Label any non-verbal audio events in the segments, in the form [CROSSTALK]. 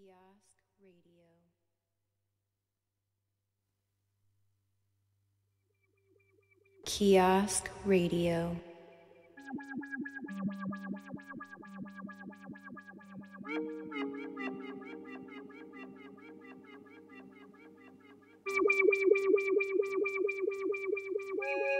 Kiosk Radio. Kiosk Radio. [LAUGHS]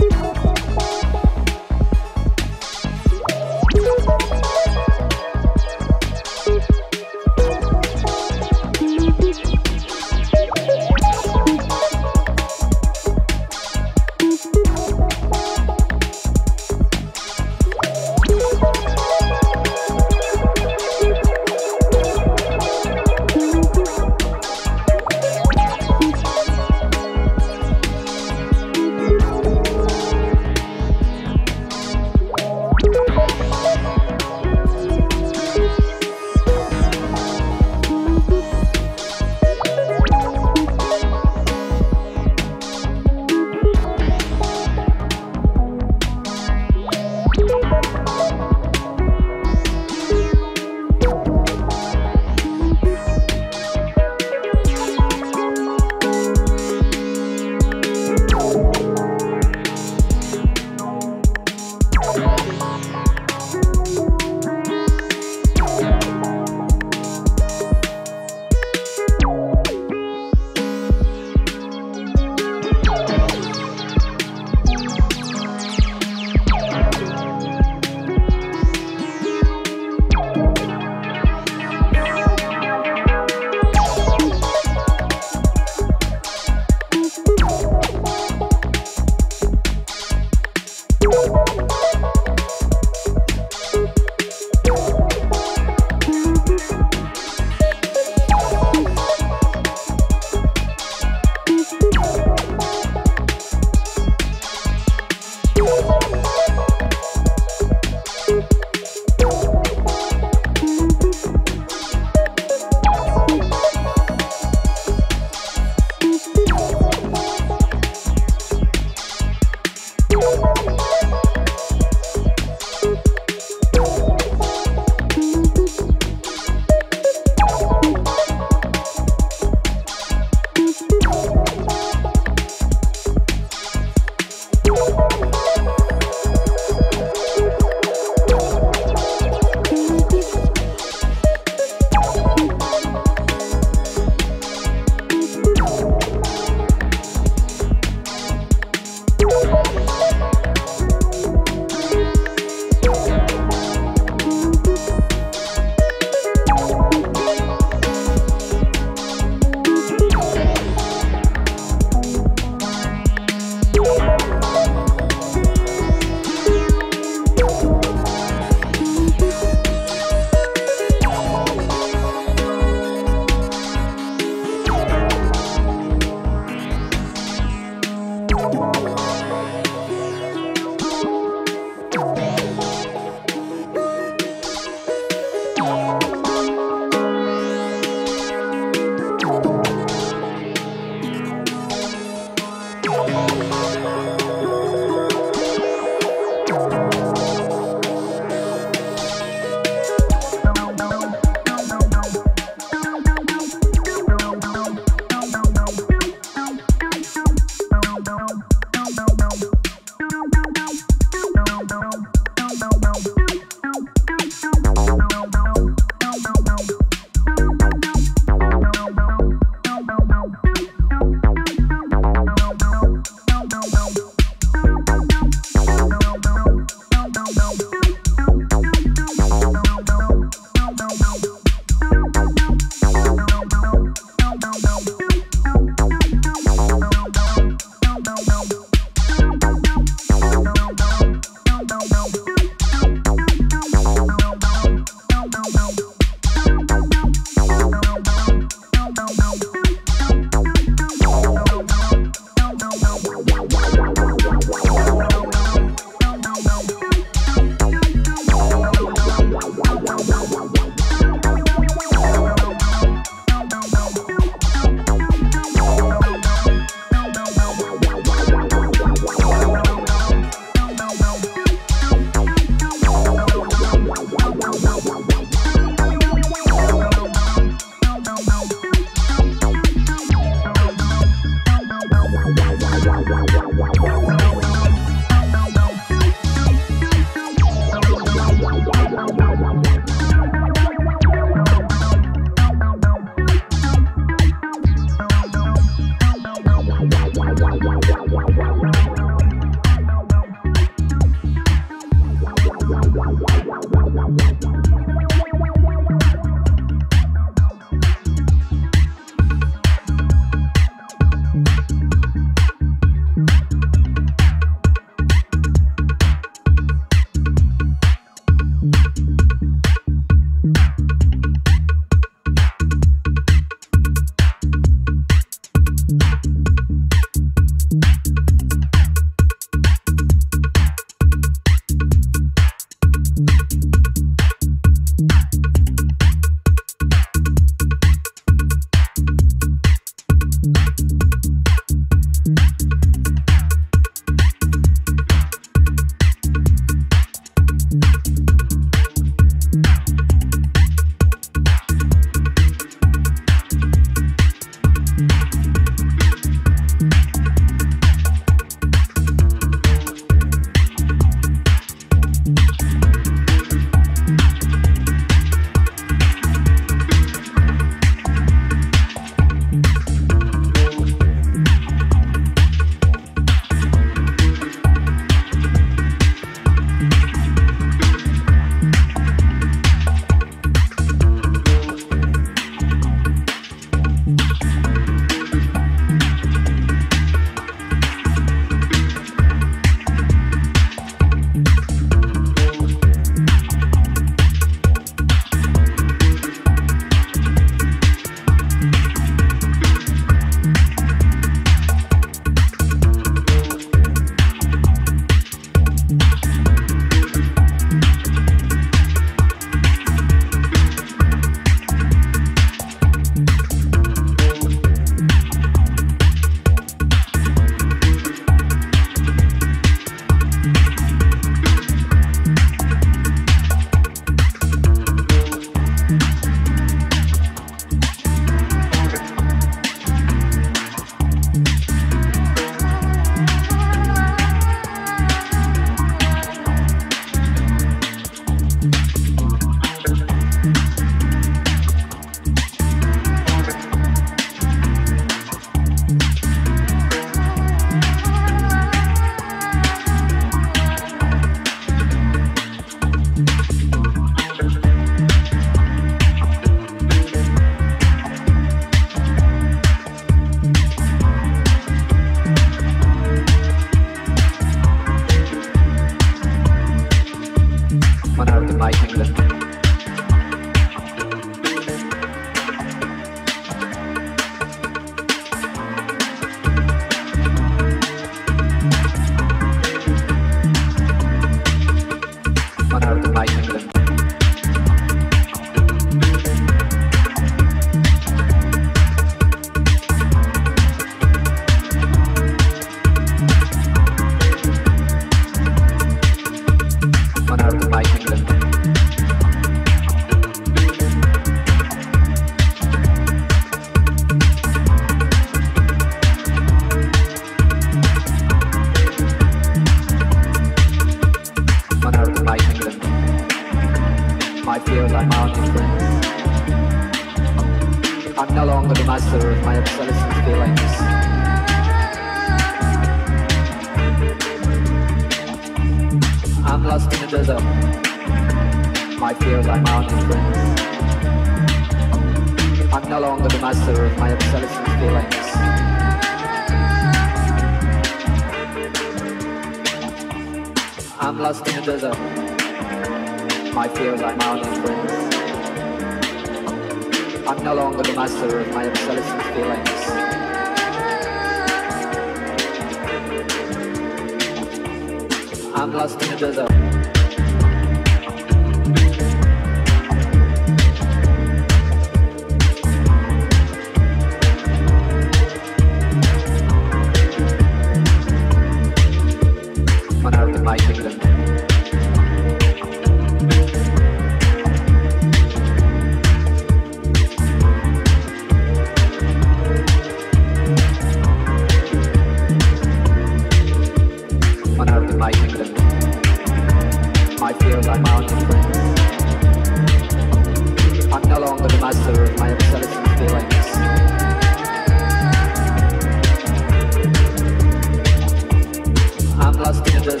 Like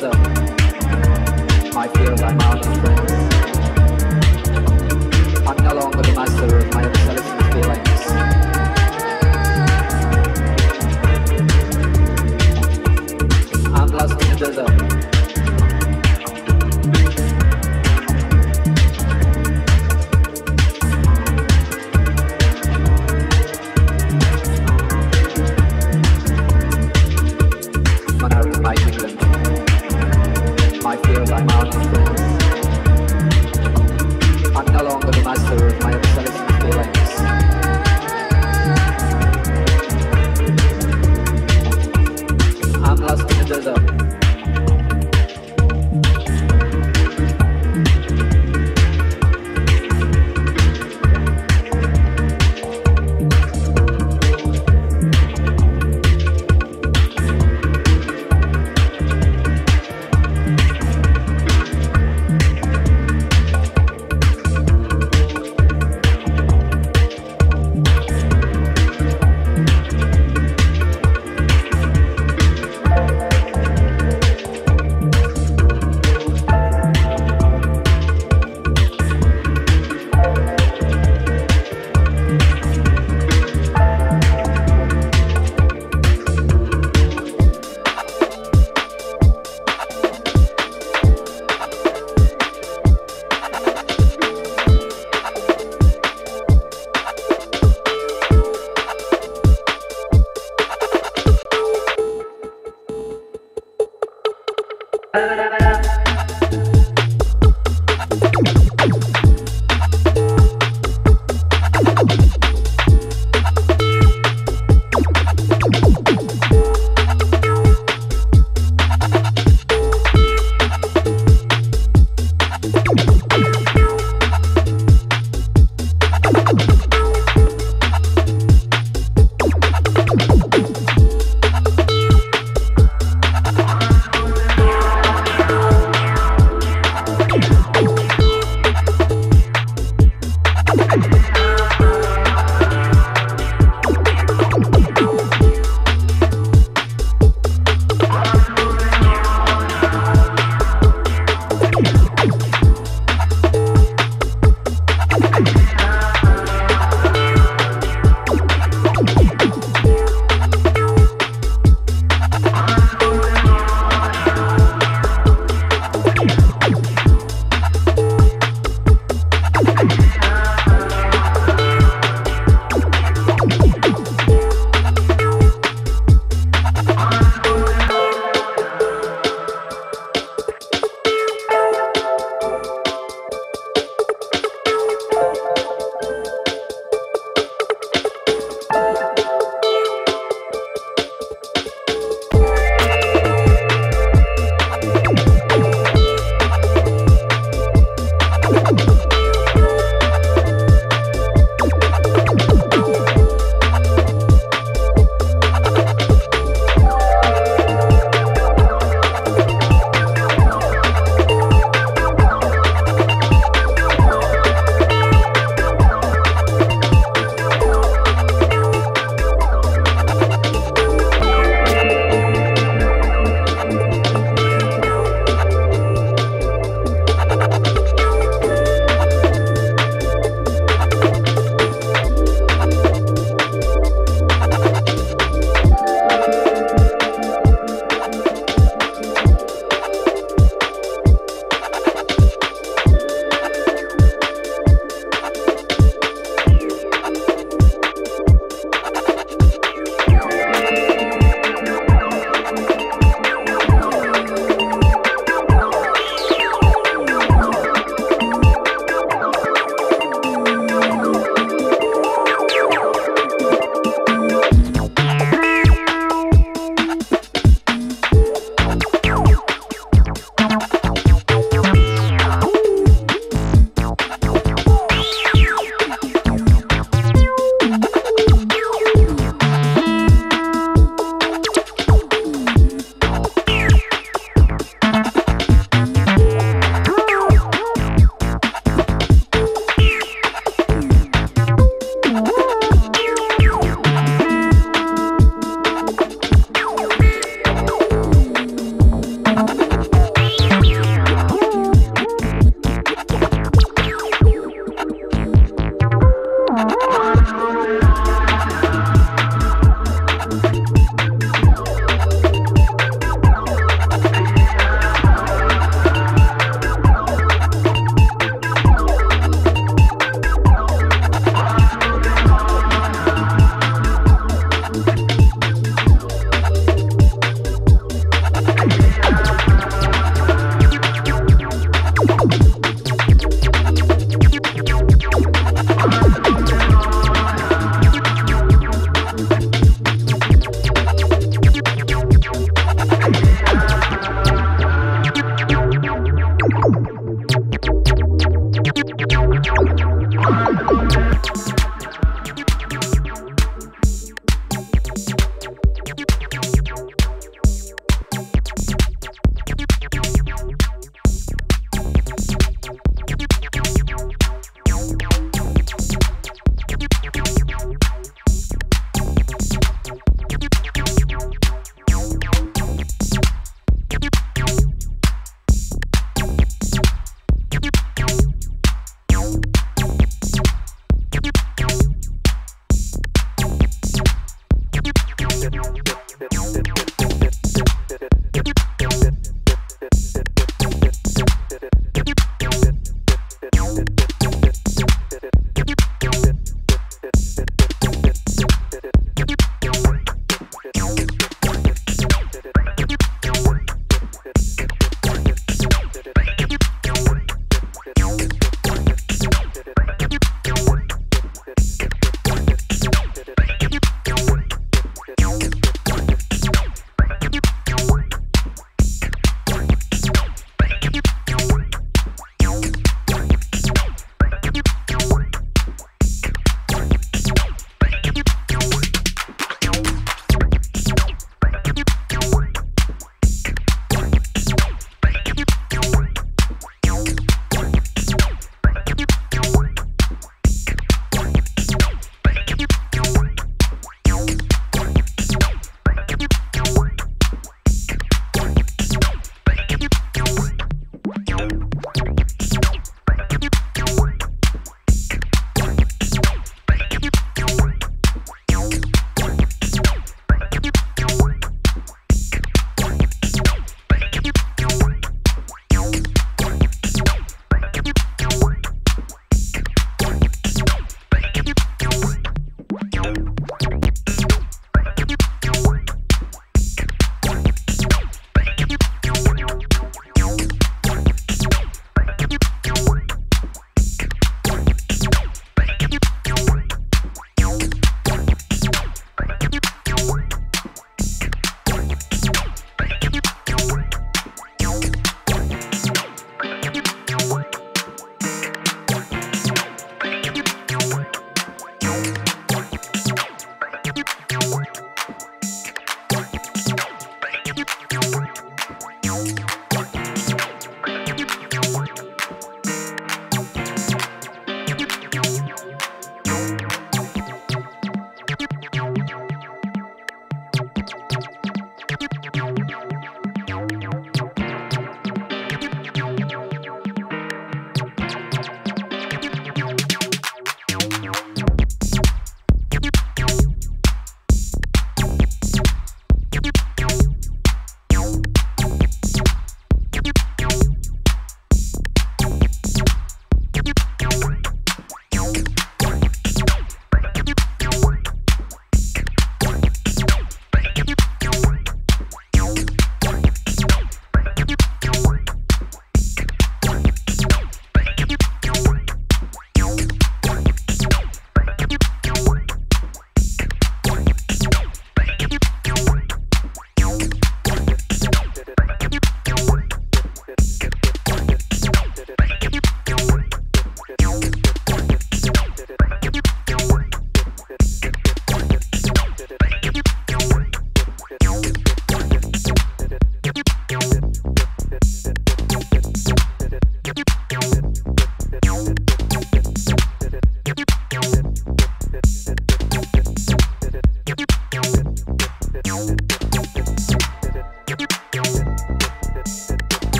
are mounting friends. I'm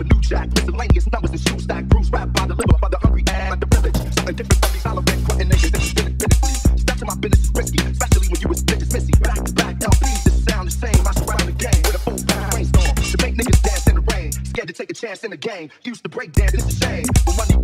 a new jack. Miscellaneous numbers and shoe stack. Bruised rap by the liver, by the hungry and like the village. Something different from these hollow men quitting niggas. This is penitentiary. Step to my business is risky, especially when you was bitches missy. Back to back LPs that sound the same. I surround the game with a full pound brainstorm to make niggas dance in the rain. Scared to take a chance in the game. Use the break dance, it's a shame. But money